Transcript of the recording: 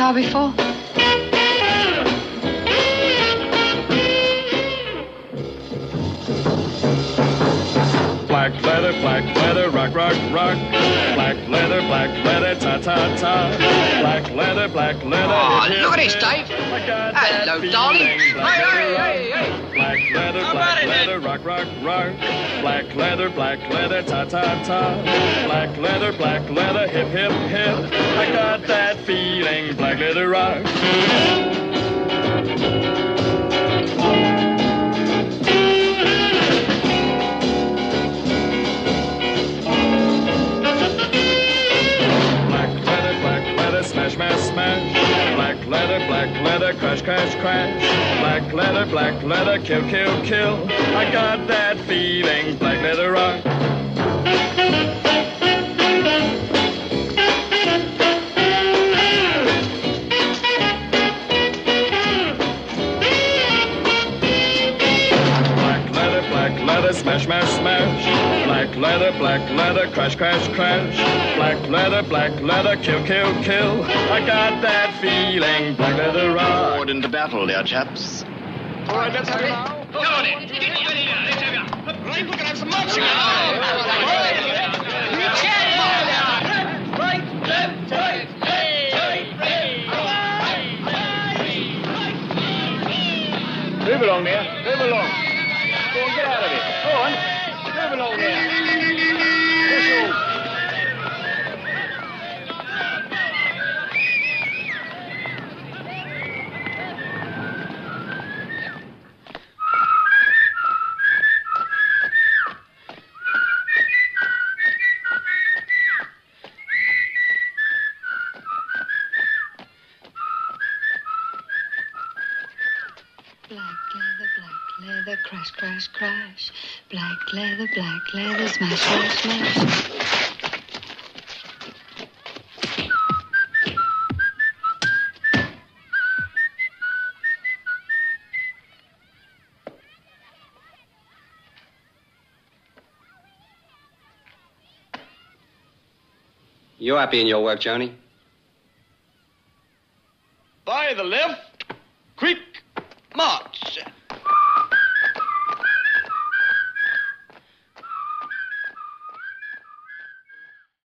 car before? Black leather, black leather, rock, rock, rock. Black leather, black leather, ta, ta, ta. Black leather, black leather. Aw, hip, hip, look at this. Dave. I got that Hello, feeling. darling. Black Hey, hey, hey, hey. Black leather, black about it, leather, rock, rock, rock. Black leather, black leather, ta, ta, ta. Black leather, black leather, hip, hip, hip. I got that feeling. Black leather, rock. Black leather, black leather, smash, smash, smash. Black leather, crash, crash, crash. Black leather, black leather, kill, kill, kill. I got that feeling, black leather rock. Smash, smash, smash. Black leather, black leather, crash, crash, crash. Black leather, black leather, kill, kill, kill. I got that feeling, black leather rock. Forward into battle, dear chaps. All right, let's have it. Come on in. Get in, get. Let's have it. Right, we're gonna have some marching. Right, left, right, Move along there. Move along. Black leather, black leather, crash, crash, crash. Black leather, black leather, smash, smash, smash. You happy in your work, Johnny? By the left. March.